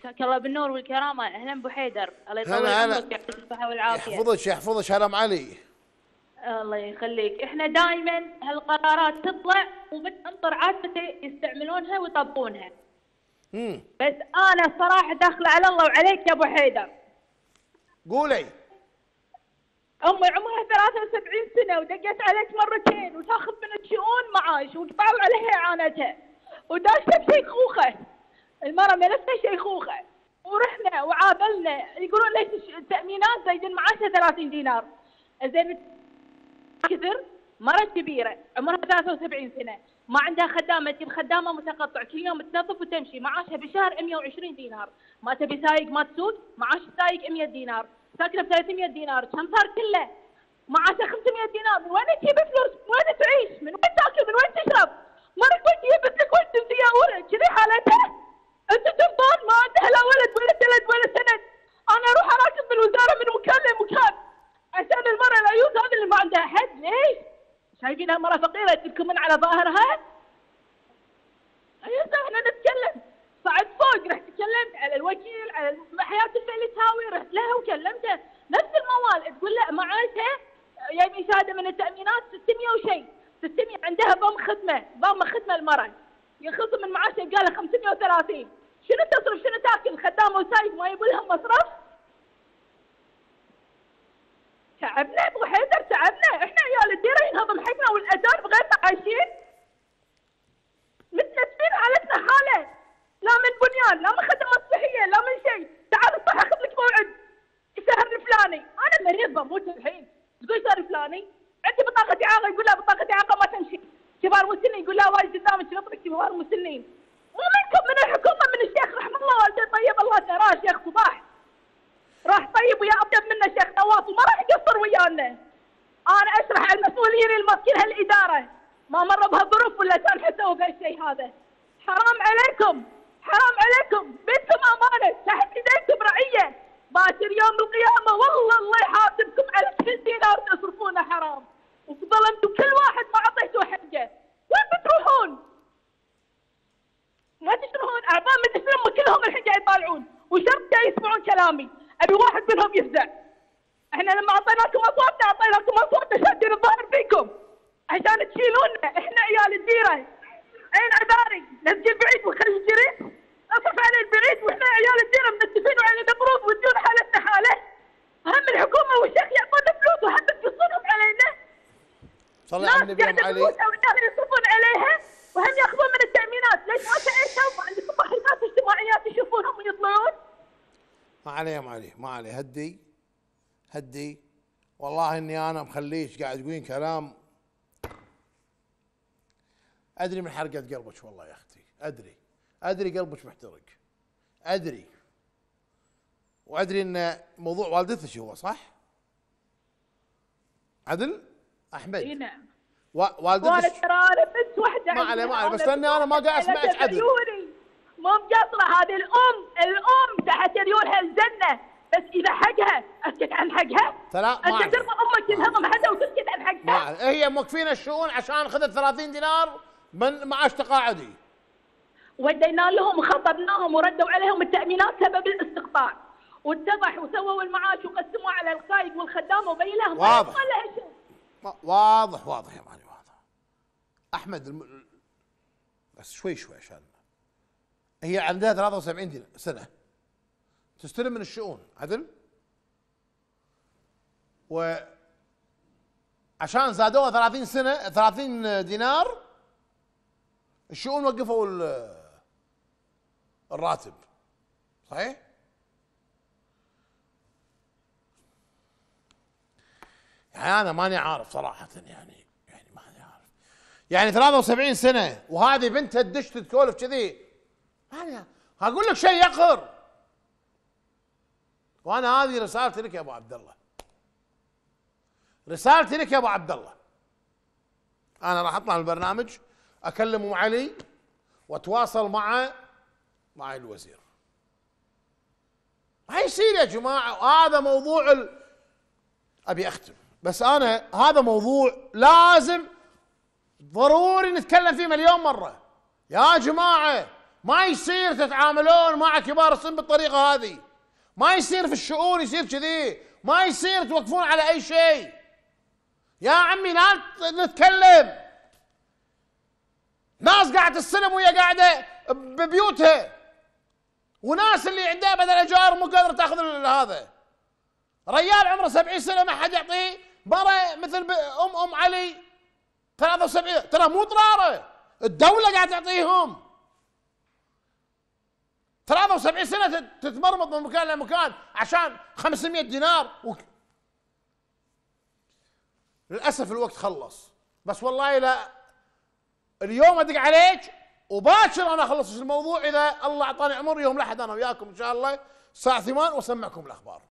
مساك الله بالنور والكرامة أهلا أبو حيدر. الله يطول. عمرك يعطيك الصحة والعافية. يحفظك يحفظك. هلا ام علي الله يخليك. إحنا دائما هالقرارات تطلع وبتنطر عادة يستعملونها ويطبقونها امم بس أنا صراحة داخلة على الله وعليك يا أبو حيدر. قولي. أمي عمرها 73 سنة ودقت عليك مرتين وتاخذ من الشؤون معاش وتطاوع عليها إعانتها. وداشة المرة ملفها شيخوخة ورحنا وعابلنا يقولون ليش التأمينات زايدين معاشها 30 دينار. زين كثر مرة كبيرة عمرها 73 سنة. ما عندها خدامة تجيب خدامة متقطع كل يوم تنظف وتمشي معاشها بالشهر 120 دينار. ما تبي سايق ما تسوق معاش السايق 100 دينار. ساكنة ب 300 دينار؟ كم صار كله؟ معاشها 500 دينار. من وين تجيب فلوس؟ من وين تعيش؟ من وين تاكل من وين تشرب مرة كنت جبت لك ولد انت يا ولد كذي حالتها انت تنطون ما عندها لا ولد ولا ثلث ولا سند أنا أروح اراكب بالوزارة من مكان لمكان عشان هذه اللي ما عندها حد ليش؟ شايفينها مرة فقيرة تركمن على ظهرها؟ أيوة إحنا نتكلم. صعد فوق رحت تكلمت على الوكيل على حياة الفعل تهاوي رحت لها وكلمته. نفس الموال تقول لا معاشها جايبين شهادة من التأمينات 600 وشيء. 600 عندها ضم خدمة ضم خدمة المرأة. يخصم من معاشها لها 530 شنو تصرف؟ شنو تاكل؟ خدامة وسايق ما لهم مصرف؟ تعبنا أبو حيدر تعبنا. إحنا عيال الديره ينهضم حقنا والاجانب غير عايشين متنسفين حالتنا حاله لا من بنيان لا من خدمات صحية لا من شيء. تعال الصح أخذ لك موعد. الشهر الفلاني أنا مريض بموت الحين. تقول شهر الفلاني عندي بطاقة إعاقة يقول لا بطاقة إعاقة ما تمشي. كبار مسنين يقول لا وايد قدامك نطلق كبار مسنين. مو منكم من الحكومة من الشيخ رحمه الله والدة ويانا أنا اشرح المسؤولين اللي ماسكين هالإدارة. ما مروا بهالظروف ولا كان حسوا بهالشيء هذا. حرام عليكم. حرام عليكم. بيتكم أمانة. تحت ايديكم رعية. باكر يوم القيامة والله الله يحاسبكم على كل دينار تصرفونه حرام. وظلمتوا كل واحد ما أعطيتوه حقه. وين بتروحون؟ ما تشرحون. أعضاء مجلس الأمة كلهم الحين قاعد يطالعون. وشرط يسمعون كلامي. أبي واحد منهم يفزع. إحنا لما اعطيناكم اصواتنا اعطيناكم اصواتنا شادين الظهر فيكم. عشان تشيلونا إحنا عيال الديره عين عباري. نسجل بعيد وخلي الجريد اصرف عليه البعيد وإحنا عيال الديره منتفين وعلينا قروض والديون حالتنا حاله هم الحكومة والشيخ يعطونا فلوس وهم تقصونهم علينا. صلي على النبي علي. يصرفون عليها. وهم يأخذون من التأمينات. ليش ما تعيشوا عندكم محيطات اجتماعيات يشوفونهم ويطلعون؟ ما عليه يا ام علي ما عليه. هدي. هدي. والله إني أنا مخليش قاعد تقولين كلام. أدري من حرقة قلبك والله يا أختي. أدري. أدري قلبك محترق. أدري. وأدري إن موضوع والدتك هو صح؟ عدل؟ أحمد. إي نعم. و- وأنا والدتك ترى أنا بنت واحدة ما عليه،. ما عليه، بس أنا لأني أنا ما قاعد واحدة عدل. مو مقصره هذه الأم الأم تحت ريولها الجنة. بس إذا حقها اسكت عن حقها؟ ما أنت. ترضى أمك تنهضم حدا وتسكت عن ما حقها. عليه. هي موقفين الشؤون عشان خذت 30 دينار من معاش تقاعدي ودينا لهم وخطرناهم وردوا عليهم التأمينات سبب الاستقطاع. واتضح وسووا المعاش وقسموا على القايد والخدامه وبين لهم واضح. ما ما- واضح واضح يا مالي واضح. أحمد الم... بس شوي شوي عشان هي عندها 73 دين- سنة. تستلم من الشؤون عدل؟ و عشان زادوها 30 سنة 30 دينار الشؤون وقفوا ال- الراتب. صحيح؟ يعني أنا ماني عارف صراحة يعني يعني ماني عارف. يعني 73 سنة وهذه بنتها تدش تتكولف كذي. ماني أقول لك شيء يقهر وأنا هذه رسالتي لك يا أبو عبد الله. رسالتي لك يا أبو عبد الله. أنا راح أطلع البرنامج أكلم أم علي وأتواصل مع مع الوزير. ما يصير يا جماعة هذا موضوع ال... أبي أختم. بس أنا هذا موضوع لازم ضروري نتكلم فيه مليون مرة. يا جماعة ما يصير تتعاملون مع كبار السن بالطريقة هذه. ما يصير في الشؤون يصير كذي. ما يصير توقفون على أي شيء. يا عمي لا نتكلم. ناس قاعدة تستلم وهي قاعدة ببيوتها. وناس اللي عندها بدل أجار مو قادرة تأخذ هذا. ريال عمره 70 سنة ما حد يعطيه. مره مثل ام أم علي 73 ترى مو طرارة. الدولة قاعدة تعطيهم. 73 سنة تتمرمط من مكان لمكان عشان 500 دينار و... للأسف الوقت خلص. بس والله لا اليوم أدق عليك وباكر أنا أخلص الموضوع إذا الله أعطاني عمر يوم الأحد أنا وياكم إن شاء الله. الساعة 8 وأسمعكم الأخبار.